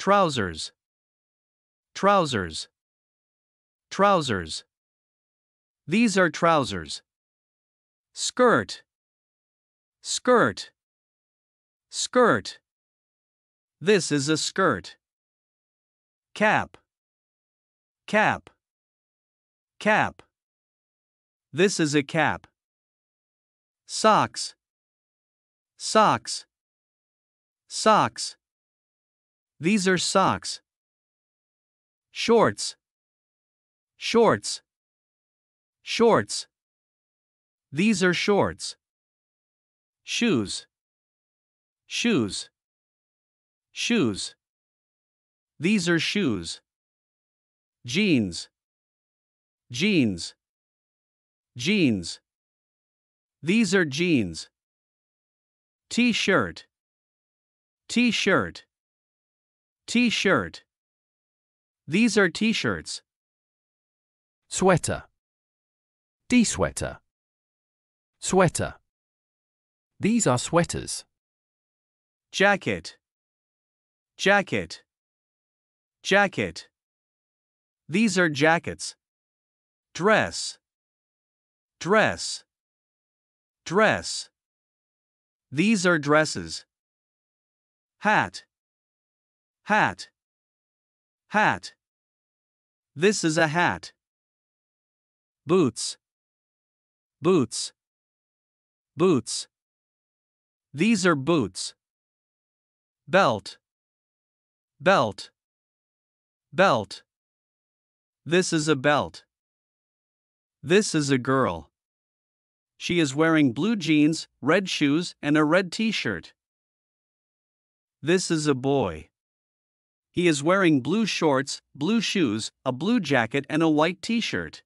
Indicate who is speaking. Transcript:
Speaker 1: trousers, trousers, trousers. These are trousers. Skirt, skirt, skirt. This is a skirt. Cap, cap, cap. This is a cap. Socks, socks, socks. These are socks. Shorts, shorts, shorts. These are shorts. Shoes, shoes, shoes. These are shoes. Jeans, jeans, jeans. These are jeans. T shirt, T shirt, T shirt. These are t shirts.
Speaker 2: Sweater. D sweater. Sweater. These are sweaters.
Speaker 1: Jacket, jacket, jacket. These are jackets. Dress, dress, dress. These are dresses. Hat, hat, hat. This is a hat. Boots, boots, boots. These are boots. Belt, belt, belt. This is a belt. This is a girl. She is wearing blue jeans, red shoes, and a red t shirt. This is a boy. He is wearing blue shorts, blue shoes, a blue jacket, and a white t shirt.